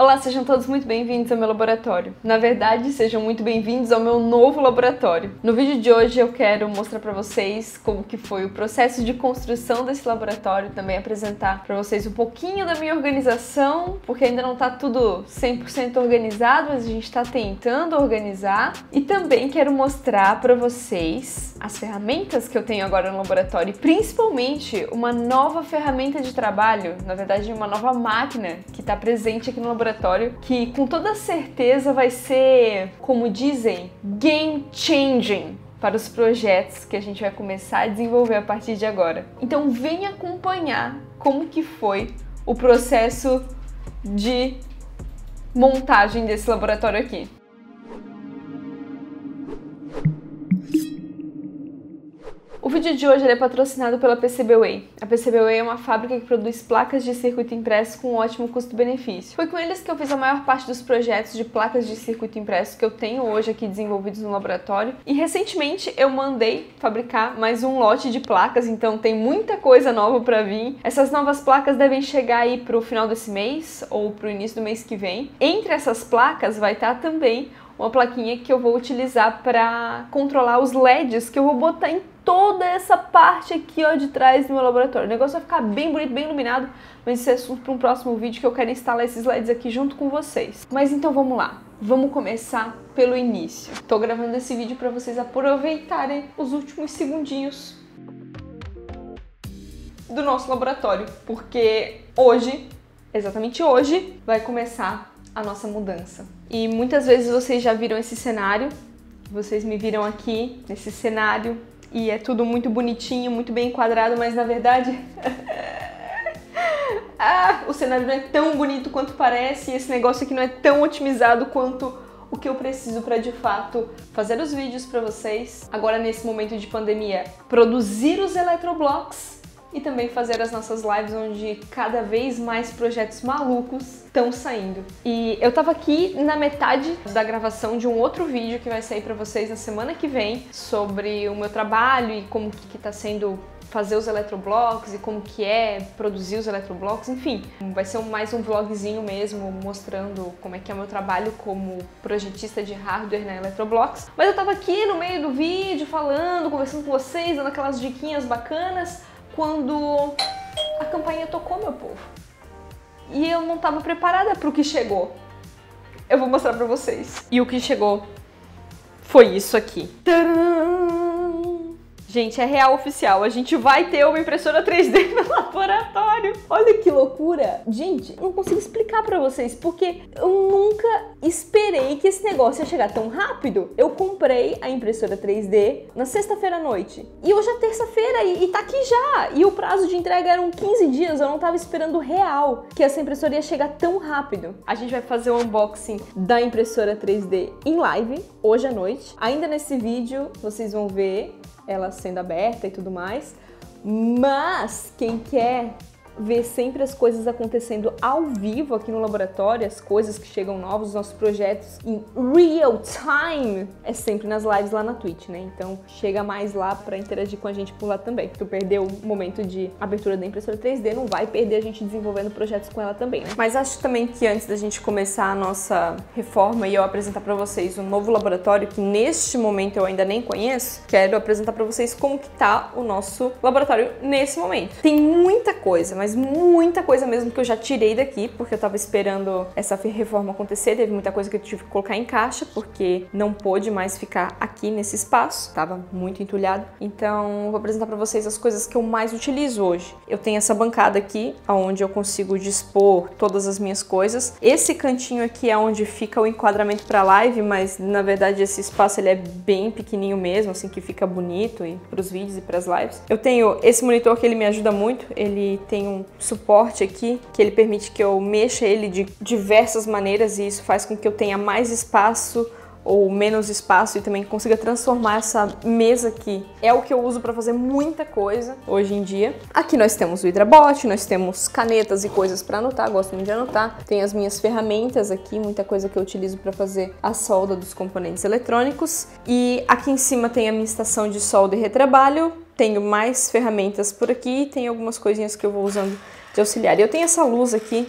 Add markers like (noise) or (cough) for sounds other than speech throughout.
Olá, sejam todos muito bem-vindos ao meu laboratório. Na verdade, sejam muito bem-vindos ao meu novo laboratório. No vídeo de hoje eu quero mostrar para vocês como que foi o processo de construção desse laboratório, também apresentar para vocês um pouquinho da minha organização, porque ainda não está tudo 100% organizado, mas a gente está tentando organizar. E também quero mostrar para vocês as ferramentas que eu tenho agora no laboratório, e principalmente uma nova ferramenta de trabalho, na verdade uma nova máquina que está presente aqui no laboratório laboratório que com toda certeza vai ser, como dizem, game changing para os projetos que a gente vai começar a desenvolver a partir de agora. Então vem acompanhar como que foi o processo de montagem desse laboratório aqui. Vídeo de hoje é patrocinado pela PCBWay. A PCBWay é uma fábrica que produz placas de circuito impresso com ótimo custo-benefício. Foi com eles que eu fiz a maior parte dos projetos de placas de circuito impresso que eu tenho hoje aqui desenvolvidos no laboratório. E recentemente eu mandei fabricar mais um lote de placas, então tem muita coisa nova para vir. Essas novas placas devem chegar aí para o final desse mês ou para o início do mês que vem. Entre essas placas vai estar também uma plaquinha que eu vou utilizar para controlar os LEDs que eu vou botar em toda essa parte aqui ó, de trás do meu laboratório. O negócio vai ficar bem bonito, bem iluminado, mas isso é assunto para um próximo vídeo que eu quero instalar esses LEDs aqui junto com vocês. Mas então vamos lá, vamos começar pelo início. Tô gravando esse vídeo para vocês aproveitarem os últimos segundinhos do nosso laboratório, porque hoje, exatamente hoje, vai começar a nossa mudança. E muitas vezes vocês já viram esse cenário, vocês me viram aqui nesse cenário e é tudo muito bonitinho, muito bem enquadrado, mas na verdade (laughs) ah, o cenário não é tão bonito quanto parece, e esse negócio aqui não é tão otimizado quanto o que eu preciso para de fato fazer os vídeos para vocês. Agora nesse momento de pandemia, produzir os eletroblocks e também fazer as nossas lives onde cada vez mais projetos malucos estão saindo. E eu tava aqui na metade da gravação de um outro vídeo que vai sair para vocês na semana que vem sobre o meu trabalho e como que tá sendo fazer os eletroblocos e como que é produzir os eletroblocos, enfim, vai ser mais um vlogzinho mesmo mostrando como é que é o meu trabalho como projetista de hardware na Eletroblocks. Mas eu tava aqui no meio do vídeo falando, conversando com vocês, dando aquelas diquinhas bacanas quando a campainha tocou, meu povo. E eu não estava preparada para o que chegou. Eu vou mostrar para vocês. E o que chegou foi isso aqui. Tcharam! Gente, é real oficial. A gente vai ter uma impressora 3D (laughs) no laboratório. Olha que loucura. Gente, não consigo explicar para vocês porque eu nunca esperei que esse negócio ia chegar tão rápido. Eu comprei a impressora 3D na sexta-feira à noite. E hoje é terça-feira e, e tá aqui já. E o prazo de entrega eram 15 dias. Eu não tava esperando real que essa impressora ia chegar tão rápido. A gente vai fazer o um unboxing da impressora 3D em live hoje à noite. Ainda nesse vídeo vocês vão ver ela sendo aberta e tudo mais. Mas quem quer ver sempre as coisas acontecendo ao vivo aqui no laboratório, as coisas que chegam novas, os nossos projetos em real time, é sempre nas lives lá na Twitch, né? Então chega mais lá para interagir com a gente por lá também. Tu perdeu o momento de abertura da impressora 3D, não vai perder a gente desenvolvendo projetos com ela também, né? Mas acho também que antes da gente começar a nossa reforma e eu apresentar para vocês um novo laboratório que neste momento eu ainda nem conheço, quero apresentar para vocês como que tá o nosso laboratório nesse momento. Tem muita coisa, mas muita coisa mesmo que eu já tirei daqui, porque eu tava esperando essa reforma acontecer. Teve muita coisa que eu tive que colocar em caixa, porque não pôde mais ficar aqui nesse espaço, tava muito entulhado. Então, vou apresentar para vocês as coisas que eu mais utilizo hoje. Eu tenho essa bancada aqui, onde eu consigo dispor todas as minhas coisas. Esse cantinho aqui é onde fica o enquadramento para live, mas na verdade esse espaço ele é bem pequenininho mesmo, assim que fica bonito e para os vídeos e para as lives. Eu tenho esse monitor que ele me ajuda muito, ele tem um suporte aqui que ele permite que eu mexa ele de diversas maneiras e isso faz com que eu tenha mais espaço ou menos espaço e também consiga transformar essa mesa aqui. É o que eu uso para fazer muita coisa hoje em dia. Aqui nós temos o Hidrabot, nós temos canetas e coisas para anotar, gosto muito de anotar. Tem as minhas ferramentas aqui, muita coisa que eu utilizo para fazer a solda dos componentes eletrônicos. E aqui em cima tem a minha estação de solda e retrabalho, tenho mais ferramentas por aqui, tem algumas coisinhas que eu vou usando de auxiliar. Eu tenho essa luz aqui,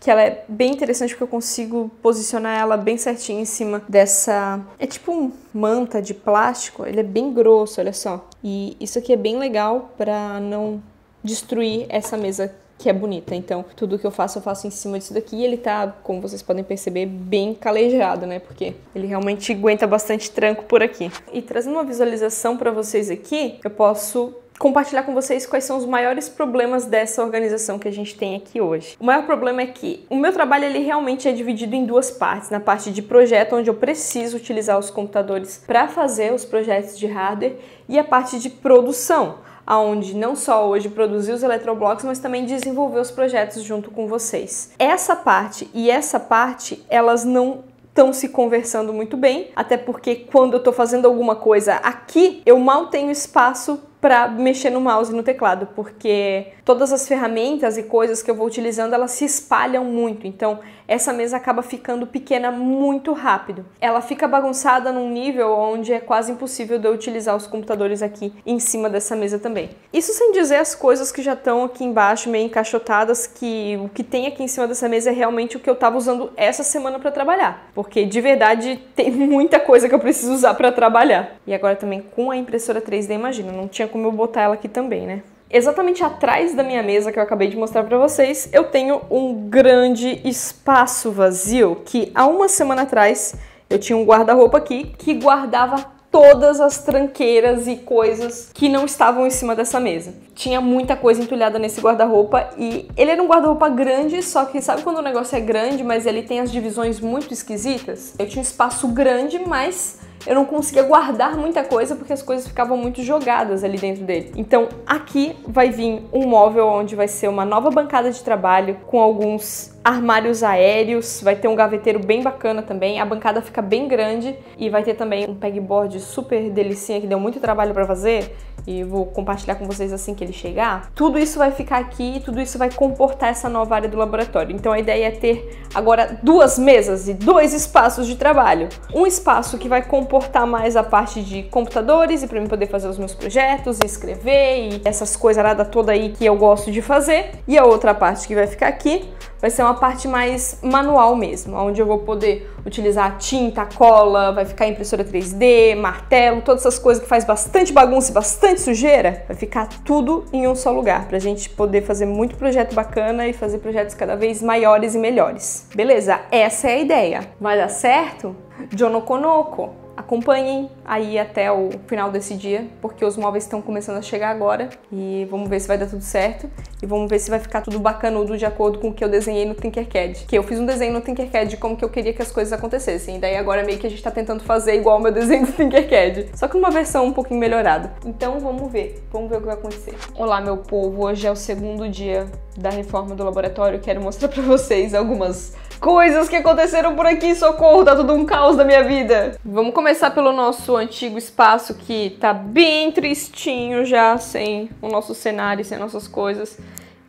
que ela é bem interessante porque eu consigo posicionar ela bem certinho em cima dessa. É tipo um manta de plástico, ele é bem grosso, olha só. E isso aqui é bem legal para não destruir essa mesa que é bonita. Então, tudo que eu faço, eu faço em cima disso daqui. E ele tá, como vocês podem perceber, bem calejado, né? Porque ele realmente aguenta bastante tranco por aqui. E trazendo uma visualização para vocês aqui, eu posso compartilhar com vocês quais são os maiores problemas dessa organização que a gente tem aqui hoje. O maior problema é que o meu trabalho ele realmente é dividido em duas partes, na parte de projeto onde eu preciso utilizar os computadores para fazer os projetos de hardware e a parte de produção, aonde não só hoje produzir os eletroblocos, mas também desenvolver os projetos junto com vocês. Essa parte e essa parte, elas não estão se conversando muito bem, até porque quando eu estou fazendo alguma coisa aqui, eu mal tenho espaço para mexer no mouse e no teclado, porque todas as ferramentas e coisas que eu vou utilizando, elas se espalham muito. Então, essa mesa acaba ficando pequena muito rápido. Ela fica bagunçada num nível onde é quase impossível de eu utilizar os computadores aqui em cima dessa mesa também. Isso sem dizer as coisas que já estão aqui embaixo meio encaixotadas, que o que tem aqui em cima dessa mesa é realmente o que eu estava usando essa semana para trabalhar, porque de verdade (laughs) tem muita coisa que eu preciso usar para trabalhar. E agora também com a impressora 3D, imagina, não tinha como eu botar ela aqui também, né? Exatamente atrás da minha mesa que eu acabei de mostrar para vocês, eu tenho um grande espaço vazio que há uma semana atrás eu tinha um guarda-roupa aqui que guardava todas as tranqueiras e coisas que não estavam em cima dessa mesa. Tinha muita coisa entulhada nesse guarda-roupa e ele era um guarda-roupa grande, só que sabe quando o negócio é grande, mas ele tem as divisões muito esquisitas? Eu tinha um espaço grande, mas eu não conseguia guardar muita coisa porque as coisas ficavam muito jogadas ali dentro dele. Então aqui vai vir um móvel onde vai ser uma nova bancada de trabalho com alguns armários aéreos, vai ter um gaveteiro bem bacana também, a bancada fica bem grande e vai ter também um pegboard super delicinha que deu muito trabalho para fazer e vou compartilhar com vocês assim que ele chegar. Tudo isso vai ficar aqui, tudo isso vai comportar essa nova área do laboratório. Então a ideia é ter agora duas mesas e dois espaços de trabalho. Um espaço que vai comportar mais a parte de computadores e para mim poder fazer os meus projetos, e escrever e essas coisas toda aí que eu gosto de fazer. E a outra parte que vai ficar aqui vai ser uma parte mais manual mesmo, onde eu vou poder utilizar tinta, cola, vai ficar impressora 3D, martelo, todas essas coisas que faz bastante bagunça e bastante sujeira, vai ficar tudo em um só lugar, pra gente poder fazer muito projeto bacana e fazer projetos cada vez maiores e melhores. Beleza? Essa é a ideia. Vai dar certo? Jonokonoko acompanhem aí até o final desse dia, porque os móveis estão começando a chegar agora e vamos ver se vai dar tudo certo e vamos ver se vai ficar tudo bacanudo de acordo com o que eu desenhei no Tinkercad. Que eu fiz um desenho no Tinkercad de como que eu queria que as coisas acontecessem, e daí agora meio que a gente tá tentando fazer igual o meu desenho do Tinkercad, só que numa versão um pouquinho melhorada. Então vamos ver, vamos ver o que vai acontecer. Olá meu povo, hoje é o segundo dia da reforma do laboratório, quero mostrar para vocês algumas coisas que aconteceram por aqui, socorro, tá tudo um caos da minha vida. Vamos começar pelo nosso antigo espaço que tá bem tristinho já, sem o nosso cenário, sem nossas coisas.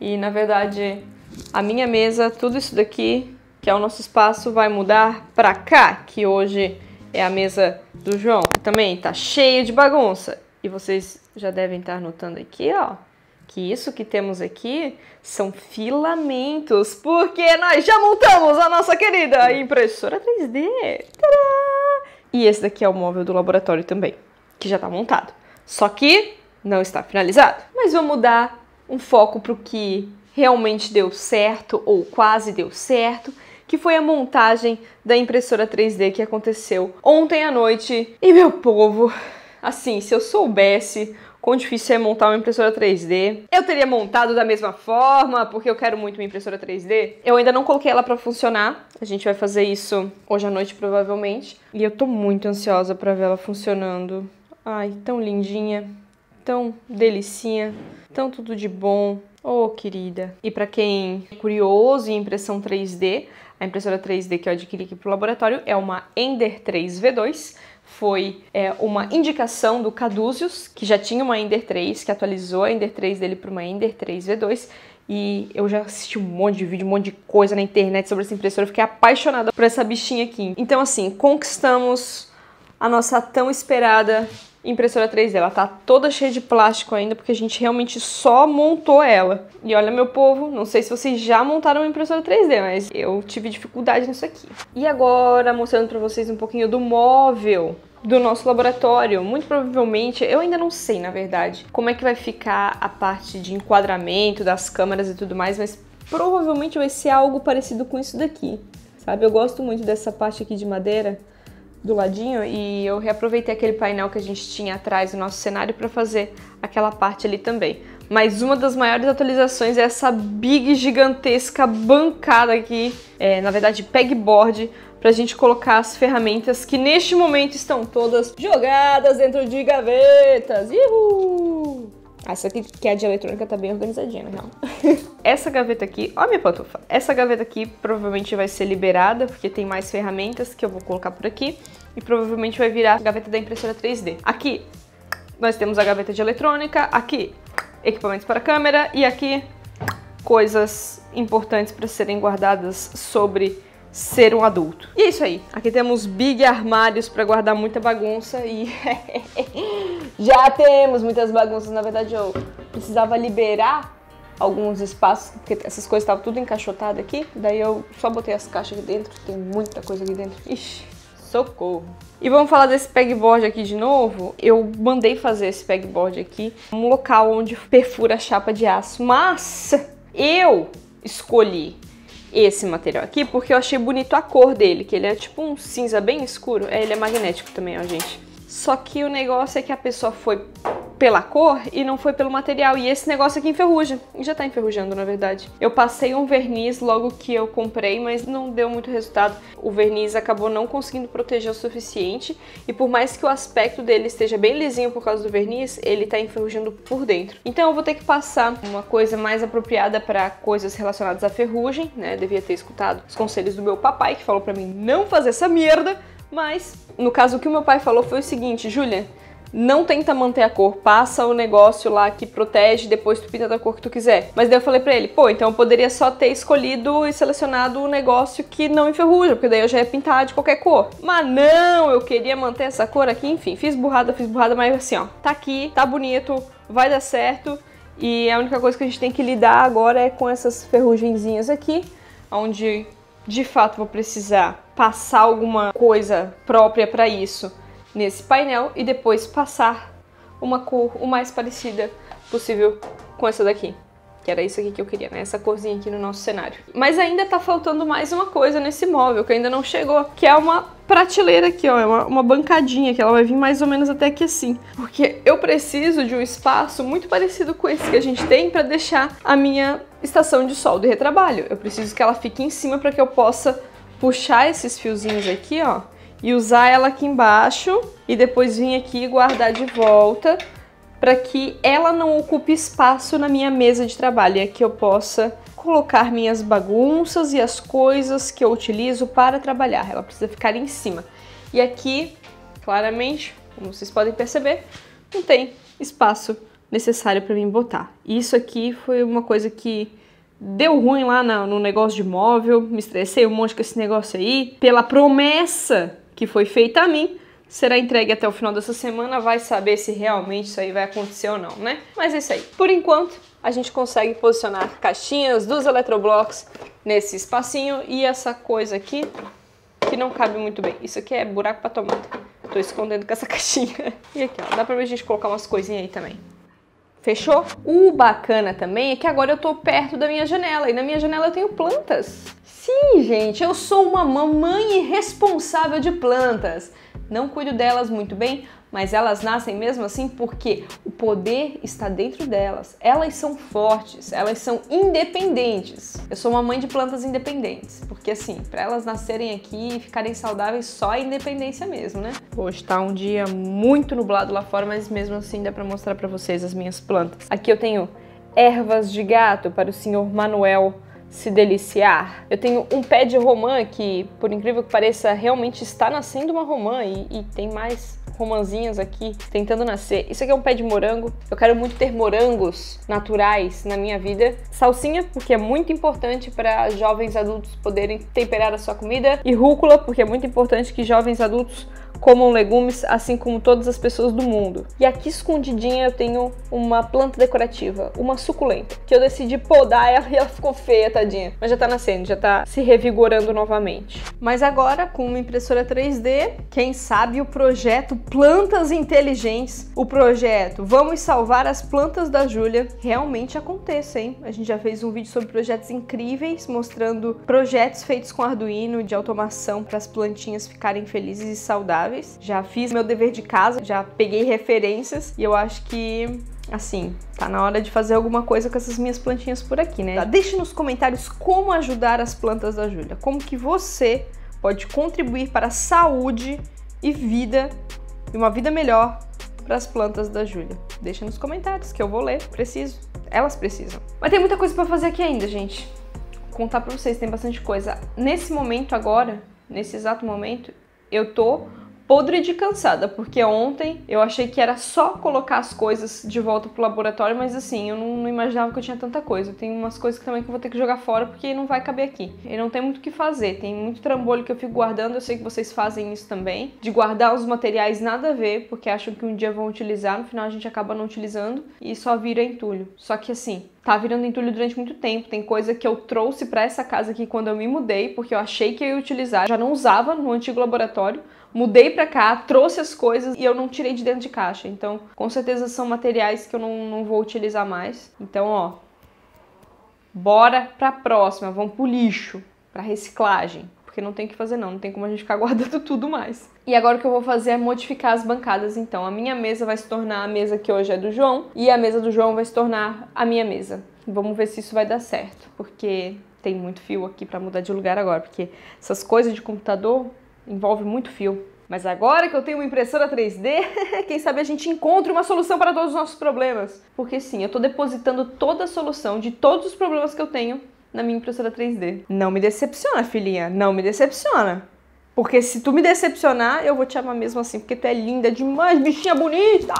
E na verdade, a minha mesa, tudo isso daqui, que é o nosso espaço, vai mudar pra cá, que hoje é a mesa do João. Também tá cheio de bagunça. E vocês já devem estar notando aqui, ó, que isso que temos aqui são filamentos, porque nós já montamos a nossa querida impressora 3D. Tadá! E esse daqui é o móvel do laboratório também, que já está montado. Só que não está finalizado. Mas vamos dar um foco para o que realmente deu certo ou quase deu certo, que foi a montagem da impressora 3D que aconteceu ontem à noite. E meu povo, assim, se eu soubesse quão difícil é montar uma impressora 3D. Eu teria montado da mesma forma, porque eu quero muito uma impressora 3D. Eu ainda não coloquei ela para funcionar. A gente vai fazer isso hoje à noite, provavelmente. E eu tô muito ansiosa para ver ela funcionando. Ai, tão lindinha, tão delicinha, tão tudo de bom. Oh, querida. E para quem é curioso em impressão 3D, a impressora 3D que eu adquiri aqui pro laboratório é uma Ender 3 V2 foi é, uma indicação do Caduzius, que já tinha uma Ender 3, que atualizou a Ender 3 dele para uma Ender 3 V2. E eu já assisti um monte de vídeo, um monte de coisa na internet sobre essa impressora. Eu fiquei apaixonada por essa bichinha aqui. Então, assim, conquistamos a nossa tão esperada impressora 3D. Ela tá toda cheia de plástico ainda, porque a gente realmente só montou ela. E olha, meu povo, não sei se vocês já montaram uma impressora 3D, mas eu tive dificuldade nisso aqui. E agora, mostrando pra vocês um pouquinho do móvel do nosso laboratório. Muito provavelmente, eu ainda não sei, na verdade, como é que vai ficar a parte de enquadramento das câmeras e tudo mais, mas provavelmente vai ser algo parecido com isso daqui, sabe? Eu gosto muito dessa parte aqui de madeira do ladinho e eu reaproveitei aquele painel que a gente tinha atrás do nosso cenário para fazer aquela parte ali também. Mas uma das maiores atualizações é essa big gigantesca bancada aqui, é, na verdade pegboard, pra gente colocar as ferramentas que neste momento estão todas jogadas dentro de gavetas. Uhul! Essa aqui, que é de eletrônica, tá bem organizadinha, na real. (laughs) Essa gaveta aqui, ó minha pantufa. Essa gaveta aqui provavelmente vai ser liberada, porque tem mais ferramentas que eu vou colocar por aqui. E provavelmente vai virar a gaveta da impressora 3D. Aqui, nós temos a gaveta de eletrônica. Aqui, equipamentos para câmera. E aqui, coisas importantes para serem guardadas sobre ser um adulto. E é isso aí. Aqui temos big armários para guardar muita bagunça e (laughs) já temos muitas bagunças. Na verdade, eu precisava liberar alguns espaços, porque essas coisas estavam tudo encaixotadas aqui. Daí eu só botei as caixas aqui dentro, tem muita coisa aqui dentro. Ixi, socorro. E vamos falar desse pegboard aqui de novo. Eu mandei fazer esse pegboard aqui, um local onde perfura a chapa de aço, mas eu escolhi esse material aqui, porque eu achei bonito a cor dele, que ele é tipo um cinza bem escuro. É, ele é magnético também, ó, gente. Só que o negócio é que a pessoa foi pela cor e não foi pelo material. E esse negócio aqui enferruja. Já tá enferrujando, na verdade. Eu passei um verniz logo que eu comprei, mas não deu muito resultado. O verniz acabou não conseguindo proteger o suficiente. E por mais que o aspecto dele esteja bem lisinho por causa do verniz, ele tá enferrujando por dentro. Então eu vou ter que passar uma coisa mais apropriada para coisas relacionadas à ferrugem, né? Devia ter escutado os conselhos do meu papai, que falou para mim não fazer essa merda. Mas, no caso, o que o meu pai falou foi o seguinte, Julia, não tenta manter a cor, passa o negócio lá que protege, depois tu pinta da cor que tu quiser. Mas daí eu falei pra ele, pô, então eu poderia só ter escolhido e selecionado o negócio que não enferruja, porque daí eu já ia pintar de qualquer cor. Mas não, eu queria manter essa cor aqui, enfim, fiz burrada, fiz burrada, mas assim, ó, tá aqui, tá bonito, vai dar certo. E a única coisa que a gente tem que lidar agora é com essas ferrugenzinhas aqui, onde de fato vou precisar passar alguma coisa própria para isso nesse painel e depois passar uma cor o mais parecida possível com essa daqui. Que era isso aqui que eu queria, né? Essa corzinha aqui no nosso cenário. Mas ainda tá faltando mais uma coisa nesse móvel, que ainda não chegou, que é uma prateleira aqui, ó, é uma, uma bancadinha, que ela vai vir mais ou menos até aqui assim. Porque eu preciso de um espaço muito parecido com esse que a gente tem para deixar a minha estação de solda e retrabalho. Eu preciso que ela fique em cima para que eu possa puxar esses fiozinhos aqui, ó, e usar ela aqui embaixo e depois vir aqui e guardar de volta para que ela não ocupe espaço na minha mesa de trabalho e aqui eu possa colocar minhas bagunças e as coisas que eu utilizo para trabalhar. Ela precisa ficar em cima. E aqui, claramente, como vocês podem perceber, não tem espaço necessário para mim botar. Isso aqui foi uma coisa que deu ruim lá no negócio de móvel, me estressei um monte com esse negócio aí, pela promessa que foi feita a mim, será entregue até o final dessa semana, vai saber se realmente isso aí vai acontecer ou não, né? Mas é isso aí. Por enquanto, a gente consegue posicionar caixinhas dos eletroblocos nesse espacinho e essa coisa aqui que não cabe muito bem. Isso aqui é buraco para tomada. Tô escondendo com essa (laughs) caixinha. E aqui, ó, dá pra a gente colocar umas coisinhas aí também. Fechou? O bacana também é que agora eu tô perto da minha janela e na minha janela eu tenho plantas. Sim, gente, eu sou uma mamãe responsável de plantas. Não cuido delas muito bem, mas elas nascem mesmo assim porque o poder está dentro delas. Elas são fortes, elas são independentes. Eu sou uma mãe de plantas independentes, porque assim, para elas nascerem aqui e ficarem saudáveis, só a independência mesmo, né? Hoje tá um dia muito nublado lá fora, mas mesmo assim dá para mostrar para vocês as minhas plantas. Aqui eu tenho ervas de gato para o senhor Manuel se deliciar. Eu tenho um pé de romã que, por incrível que pareça, realmente está nascendo uma romã e, e tem mais romãzinhas aqui tentando nascer. Isso aqui é um pé de morango. Eu quero muito ter morangos naturais na minha vida. Salsinha, porque é muito importante para jovens adultos poderem temperar a sua comida. E rúcula, porque é muito importante que jovens adultos comam legumes assim como todas as pessoas do mundo. E aqui escondidinha eu tenho uma planta decorativa, uma suculenta, que eu decidi podar e ela ficou feia, tadinha. Mas já tá nascendo, já tá se revigorando novamente. Mas agora, com uma impressora 3D, quem sabe o projeto Plantas Inteligentes, o projeto Vamos Salvar as Plantas da Júlia, realmente aconteça, hein? A gente já fez um vídeo sobre projetos incríveis, mostrando projetos feitos com Arduino de automação para as plantinhas ficarem felizes e saudáveis. Já fiz meu dever de casa, já peguei referências e eu acho que assim, tá na hora de fazer alguma coisa com essas minhas plantinhas por aqui, né? Deixe nos comentários como ajudar as plantas da Júlia, como que você pode contribuir para a saúde e vida e uma vida melhor para as plantas da Júlia. Deixa nos comentários que eu vou ler, preciso. Elas precisam. Mas tem muita coisa para fazer aqui ainda, gente. Vou contar para vocês, tem bastante coisa. Nesse momento agora, nesse exato momento, eu tô podre de cansada, porque ontem eu achei que era só colocar as coisas de volta pro laboratório, mas assim, eu não, não, imaginava que eu tinha tanta coisa. Tem umas coisas também que eu vou ter que jogar fora porque não vai caber aqui. E não tem muito o que fazer, tem muito trambolho que eu fico guardando, eu sei que vocês fazem isso também, de guardar os materiais nada a ver, porque acham que um dia vão utilizar, no final a gente acaba não utilizando e só vira entulho. Só que assim, tá virando entulho durante muito tempo. Tem coisa que eu trouxe para essa casa aqui quando eu me mudei, porque eu achei que eu ia utilizar, já não usava no antigo laboratório mudei pra cá, trouxe as coisas e eu não tirei de dentro de caixa. Então, com certeza são materiais que eu não, não vou utilizar mais. Então, ó, bora pra próxima, vamos pro lixo, pra reciclagem. Porque não tem o que fazer não, não tem como a gente ficar (laughs) guardando tudo mais. E agora o que eu vou fazer é modificar as bancadas, então. A minha mesa vai se tornar a mesa que hoje é do João e a mesa do João vai se tornar a minha mesa. Vamos ver se isso vai dar certo, porque tem muito fio aqui para mudar de lugar agora, porque essas coisas de computador envolve muito fio. Mas agora que eu tenho uma impressora 3D, (laughs) quem sabe a gente encontre uma solução para todos os nossos problemas. Porque sim, eu estou depositando toda a solução de todos os problemas que eu tenho na minha impressora 3D. Não me decepciona, filhinha, não me decepciona. Porque se tu me decepcionar, eu vou te amar mesmo assim, porque tu é linda demais, bichinha bonita.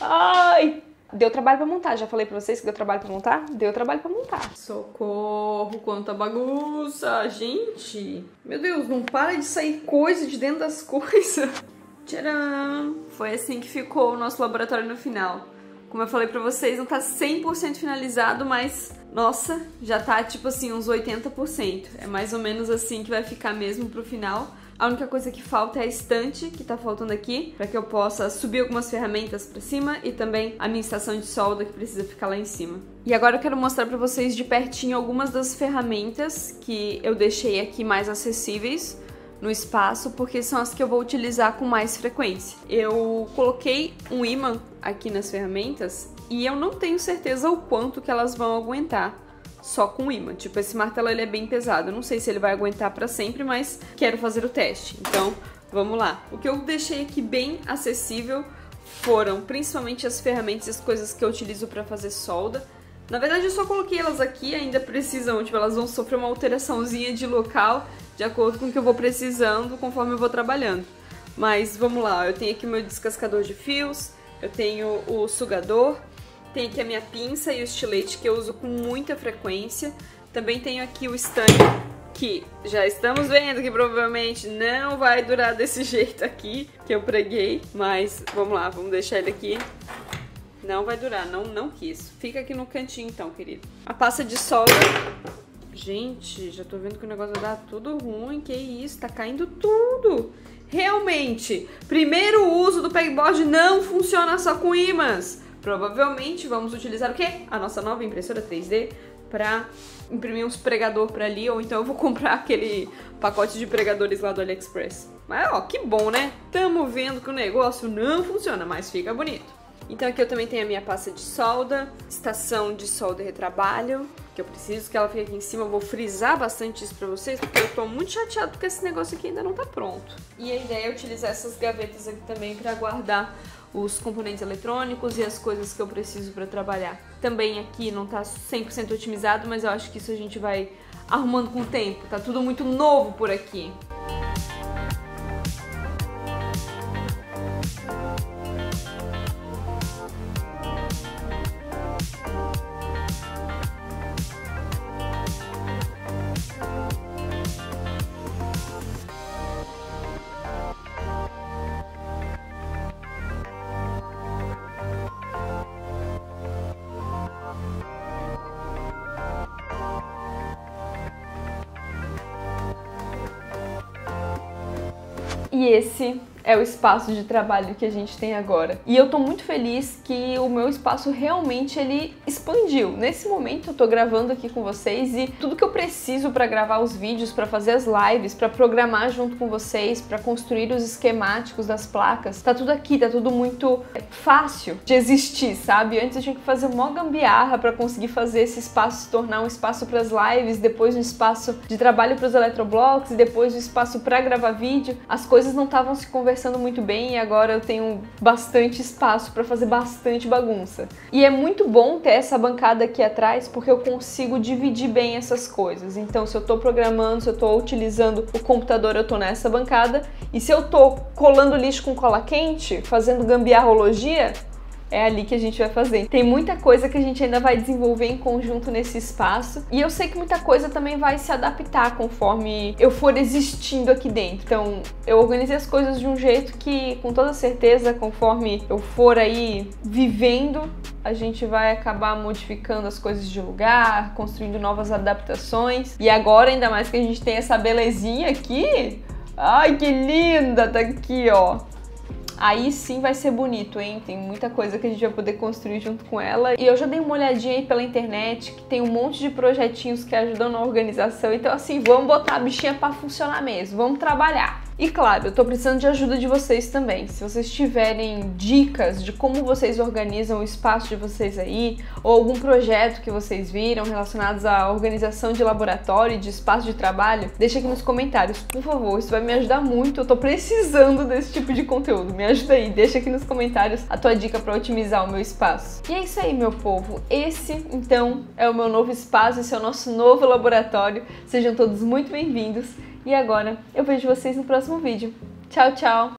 Ai, Deu trabalho para montar, já falei para vocês que deu trabalho para montar? Deu trabalho para montar. Socorro, quanta bagunça, gente. Meu Deus, não para de sair coisa de dentro das (laughs) coisas. Tcharam! Foi assim que ficou o nosso laboratório no final. Como eu falei pra vocês, não tá 100% finalizado, mas nossa, já tá tipo assim uns 80%. É mais ou menos assim que vai ficar mesmo pro final. A única coisa que falta é a estante que tá faltando aqui, para que eu possa subir algumas ferramentas para cima e também a minha estação de solda que precisa ficar lá em cima. E agora eu quero mostrar para vocês de pertinho algumas das ferramentas que eu deixei aqui mais acessíveis no espaço, porque são as que eu vou utilizar com mais frequência. Eu coloquei um imã aqui nas ferramentas e eu não tenho certeza o quanto que elas vão aguentar só com imã. Tipo, esse martelo ele é bem pesado. Eu não sei se ele vai aguentar para sempre, mas quero fazer o teste. Então, vamos lá. O que eu deixei aqui bem acessível foram principalmente as ferramentas e as coisas que eu utilizo para fazer solda. Na verdade, eu só coloquei elas aqui, ainda precisam, tipo, elas vão sofrer uma alteraçãozinha de local de acordo com o que eu vou precisando conforme eu vou trabalhando. Mas vamos lá, eu tenho aqui meu descascador de fios, eu tenho o sugador, tem aqui a minha pinça e o estilete que eu uso com muita frequência. Também tenho aqui o stand que já estamos vendo que provavelmente não vai durar desse (laughs) jeito aqui que eu preguei, mas vamos lá, vamos deixar ele aqui. Não vai durar, não, não quis. Fica aqui no cantinho então, querido. A pasta de solda. Gente, já tô vendo que o negócio vai dar tudo ruim, que isso, tá caindo tudo. Realmente, primeiro uso do pegboard não funciona só com ímãs. Provavelmente vamos utilizar o quê? A nossa nova impressora 3D para imprimir uns pregador para ali, ou então eu vou (laughs) comprar aquele pacote de pregadores lá do AliExpress. Mas ó, que bom, né? Tamo vendo que o negócio não funciona, mas fica bonito. Então aqui eu também tenho a minha pasta de solda, estação de solda e retrabalho, que eu preciso que ela fique aqui em cima. Eu vou frisar bastante isso pra vocês, porque eu tô muito chateado porque esse negócio aqui ainda não tá pronto. E a ideia é utilizar essas gavetas aqui também pra guardar os componentes eletrônicos e as coisas que eu preciso para trabalhar. Também aqui não está 100% otimizado, mas eu acho que isso a gente vai arrumando com o tempo. Tá tudo muito novo por aqui. E esse é o espaço de trabalho que a gente tem agora. E eu tô muito feliz que o meu espaço realmente ele expandiu. Nesse momento eu tô gravando aqui com vocês e tudo que eu preciso para gravar os vídeos, para fazer as lives, para programar junto com vocês, para construir os esquemáticos das placas, tá tudo aqui, tá tudo muito fácil de existir, sabe? Antes eu tinha que fazer uma gambiarra para conseguir fazer esse espaço se tornar um espaço para as lives, depois um espaço de trabalho para os eletroblocks e depois um espaço para gravar vídeo. As coisas não estavam se conversando conversando muito bem e agora eu tenho bastante espaço para fazer bastante bagunça. E é muito bom ter essa bancada aqui atrás porque eu consigo dividir bem essas coisas. Então, se eu estou programando, se eu estou utilizando o computador, eu estou nessa bancada. E se eu estou colando lixo com cola quente, fazendo gambiarrologia, é ali que a gente vai fazer. Tem muita coisa que a gente ainda vai desenvolver em conjunto nesse espaço e eu sei que muita coisa também vai se adaptar conforme eu for existindo aqui dentro. Então, eu organizei as coisas de um jeito que, com toda certeza, conforme eu for aí vivendo, a gente vai acabar modificando as coisas de lugar, construindo novas adaptações. E agora, ainda mais que a gente tem essa belezinha aqui. Ai, que linda! Tá aqui, ó aí sim vai ser bonito, hein? Tem muita coisa que a gente vai poder construir junto com ela. E eu já dei uma olhadinha aí pela internet, que tem um monte de projetinhos que ajudam na organização. Então, assim, vamos botar a bichinha pra funcionar mesmo, vamos trabalhar. E claro, eu tô precisando de ajuda de vocês também. Se vocês tiverem dicas de como vocês organizam o espaço de vocês aí, ou algum projeto que vocês viram relacionados à organização de laboratório e de espaço de trabalho, deixa aqui nos comentários, por favor. Isso vai me ajudar muito. Eu tô precisando desse tipo de conteúdo. Me ajuda aí, deixa aqui nos comentários a tua dica para otimizar o meu espaço. E é isso aí, meu povo. Esse, então, é o meu novo espaço, esse é o nosso novo laboratório. Sejam todos muito bem-vindos. E agora eu vejo vocês no próximo vídeo. Tchau, tchau!